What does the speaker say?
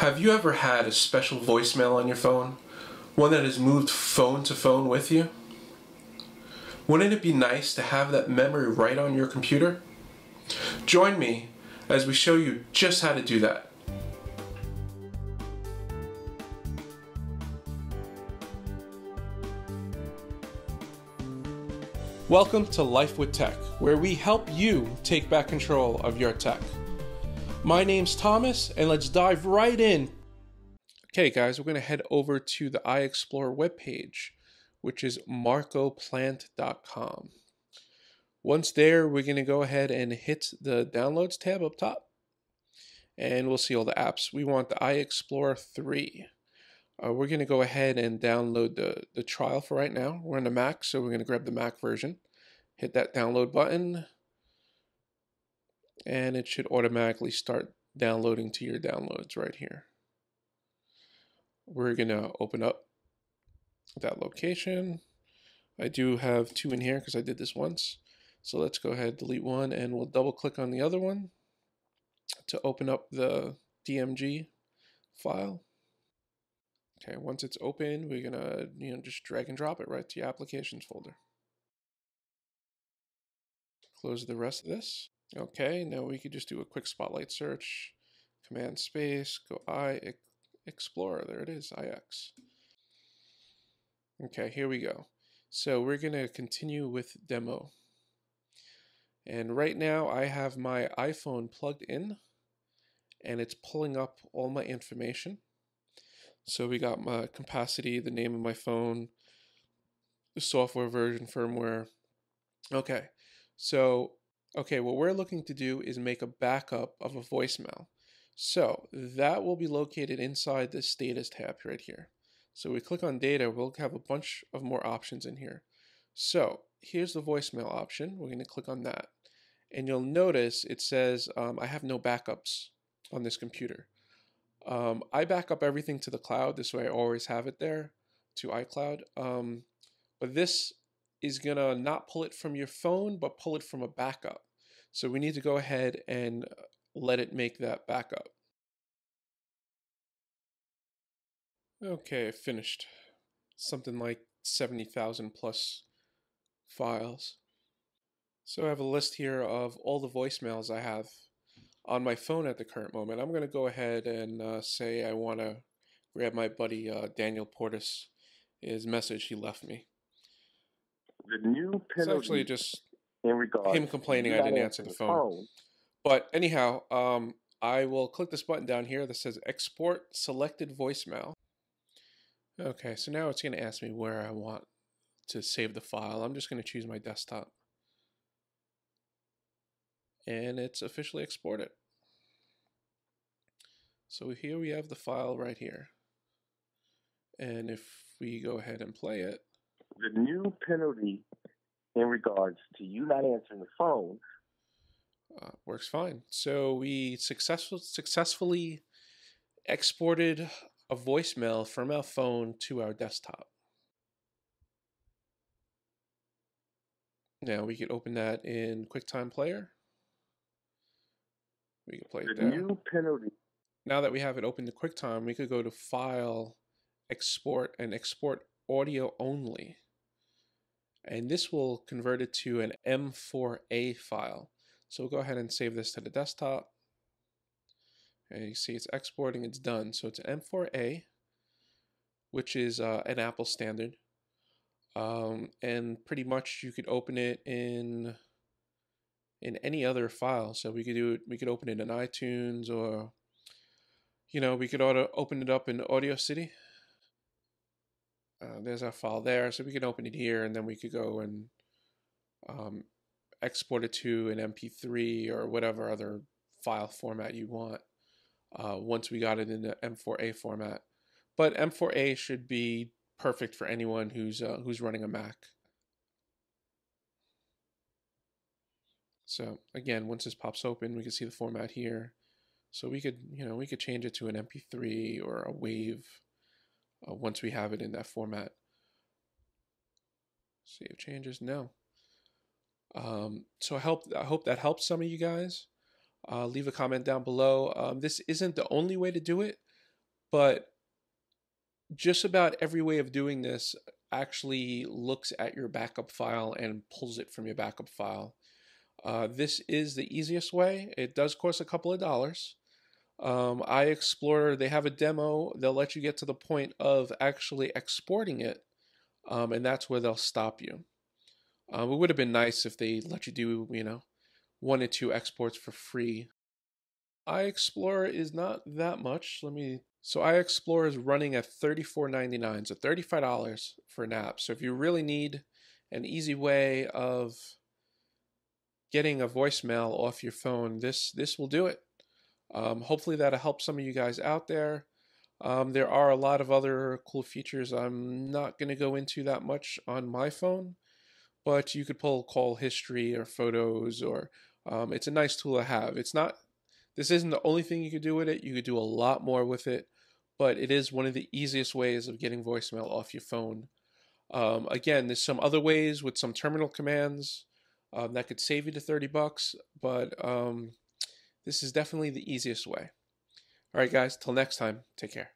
Have you ever had a special voicemail on your phone? One that has moved phone to phone with you? Wouldn't it be nice to have that memory right on your computer? Join me as we show you just how to do that. Welcome to Life with Tech, where we help you take back control of your tech. My name's Thomas, and let's dive right in. Okay, guys, we're going to head over to the iExplorer webpage, which is macroplant.com. Once there, we're going to go ahead and hit the Downloads tab up top, and we'll see all the apps. We want the iExplorer 3. Uh, we're going to go ahead and download the, the trial for right now. We're on the Mac, so we're going to grab the Mac version. Hit that download button and it should automatically start downloading to your downloads right here. We're gonna open up that location. I do have two in here because I did this once. So let's go ahead, delete one, and we'll double click on the other one to open up the DMG file. Okay, once it's open, we're gonna you know just drag and drop it right to your applications folder. Close the rest of this. Okay, now we could just do a quick spotlight search. Command space, go I Explorer. There it is, IX. Okay, here we go. So we're going to continue with demo. And right now I have my iPhone plugged in and it's pulling up all my information. So we got my capacity, the name of my phone, the software version, firmware. Okay, so Okay, what we're looking to do is make a backup of a voicemail. So that will be located inside the status tab right here. So we click on data, we'll have a bunch of more options in here. So here's the voicemail option. We're going to click on that. And you'll notice it says um, I have no backups on this computer. Um, I back up everything to the cloud. This way I always have it there to iCloud. Um, but this is going to not pull it from your phone, but pull it from a backup. So we need to go ahead and uh, let it make that backup. Okay, finished. Something like 70,000 plus files. So I have a list here of all the voicemails I have on my phone at the current moment. I'm going to go ahead and uh, say I want to grab my buddy uh, Daniel Portis, his message he left me. The new penalty. It's actually just in regard him complaining I didn't answer the phone. phone. But anyhow, um, I will click this button down here that says export selected voicemail. Okay, so now it's going to ask me where I want to save the file. I'm just going to choose my desktop. And it's officially exported. So here we have the file right here. And if we go ahead and play it. The new penalty in regards to you not answering the phone. Uh, works fine. So we successful, successfully exported a voicemail from our phone to our desktop. Now we could open that in QuickTime Player. We can play the it there. new penalty. Now that we have it open to QuickTime, we could go to File, Export, and export audio only and this will convert it to an M4A file. So we'll go ahead and save this to the desktop. And you see it's exporting, it's done. So it's an M4A, which is uh, an Apple standard. Um, and pretty much you could open it in in any other file. So we could do it, we could open it in iTunes or you know, we could auto open it up in Audacity uh, there's our file there. So we can open it here and then we could go and um, export it to an MP3 or whatever other file format you want uh, once we got it in the M4A format. But M4A should be perfect for anyone who's uh, who's running a Mac. So again, once this pops open, we can see the format here. So we could, you know, we could change it to an MP3 or a WAV uh, once we have it in that format. Save changes? No. Um, so I hope I hope that helps some of you guys. Uh, leave a comment down below. Um, this isn't the only way to do it, but just about every way of doing this actually looks at your backup file and pulls it from your backup file. Uh, this is the easiest way. It does cost a couple of dollars. Um, iExplorer, they have a demo. They'll let you get to the point of actually exporting it, um, and that's where they'll stop you. Um, it would have been nice if they let you do, you know, one or two exports for free. iExplorer is not that much. Let me. So iExplorer is running at $34.99, so $35 for an app. So if you really need an easy way of getting a voicemail off your phone, this this will do it. Um, hopefully that'll help some of you guys out there. Um, there are a lot of other cool features I'm not going to go into that much on my phone, but you could pull call history or photos, or um, it's a nice tool to have. It's not, this isn't the only thing you could do with it. You could do a lot more with it, but it is one of the easiest ways of getting voicemail off your phone. Um, again, there's some other ways with some terminal commands um, that could save you to 30 bucks, but um, this is definitely the easiest way. All right, guys, till next time, take care.